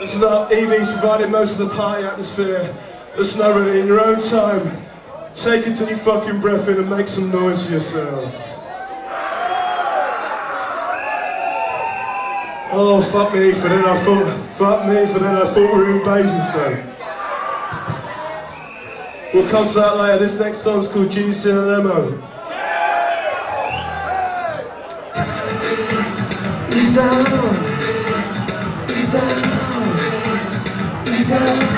Listen up, Evie's provided most of the party atmosphere. Listen up, really, in your own time. Take it till you fucking breath in and make some noise for yourselves. Oh, fuck me for then I thought, fuck me for then I thought we were in Basingstoke. We'll come to that later. This next song's called Jesus in a Limo. He's he's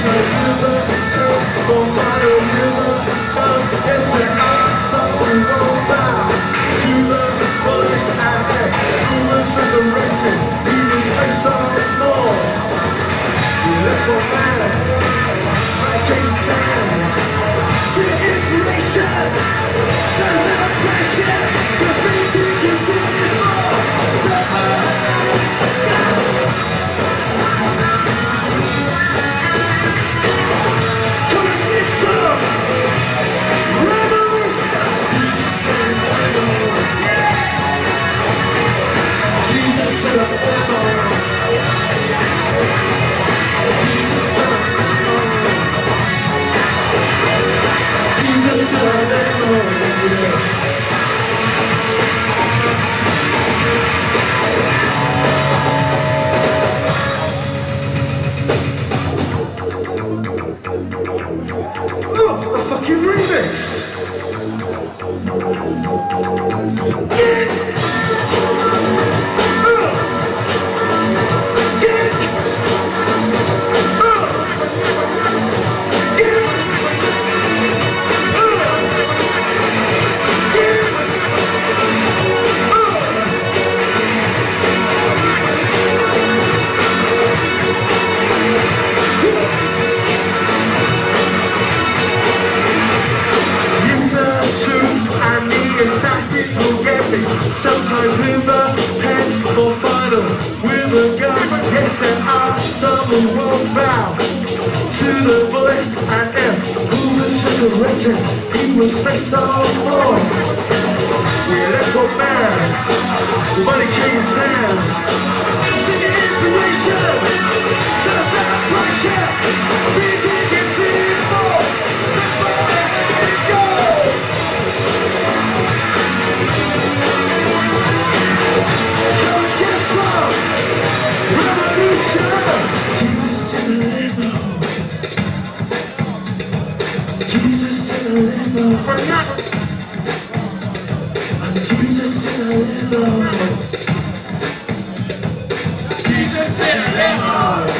Sometimes river, come, a gun. Yes, are some who won't bow to the bullet and if who was resurrected, he will say some more. We're for man, money change hands. Sing inspiration, turns out pressure. Jesus said, let